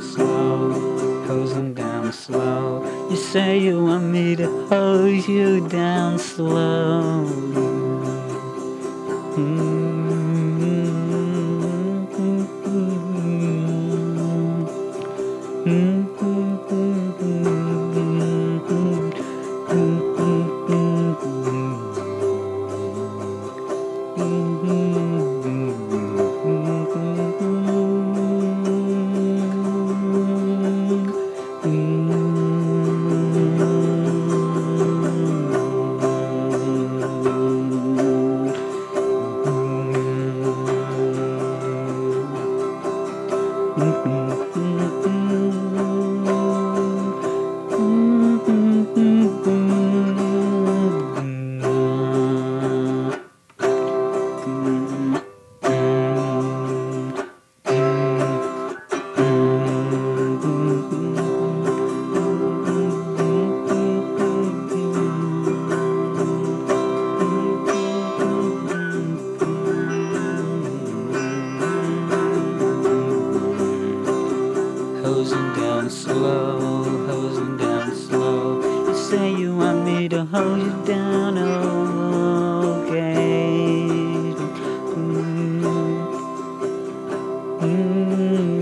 Slow, hosing down slow. You say you want me to hose you down slow. Mm. Hosing down slow, hosing down slow. You say you want me to hose you down, okay. Mm-hmm. Mm-hmm.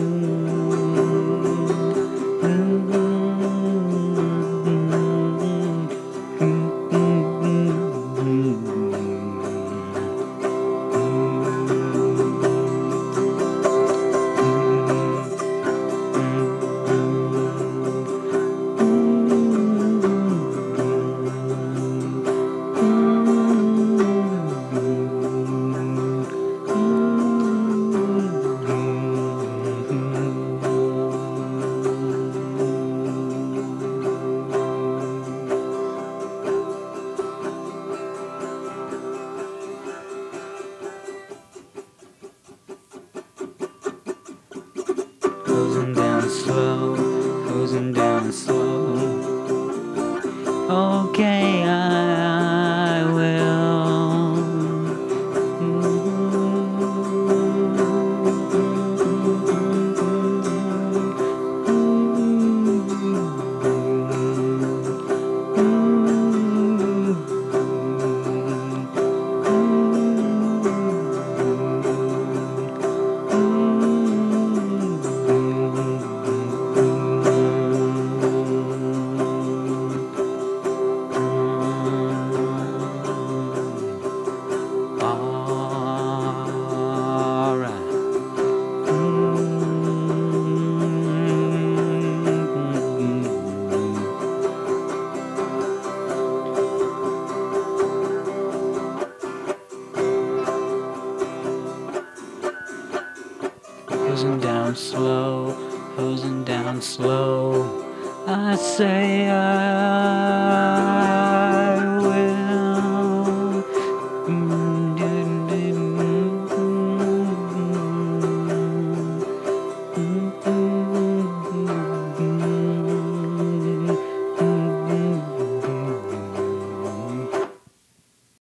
Hosing down slow, hosing down slow. Hosing down slow, hosing down slow. I say I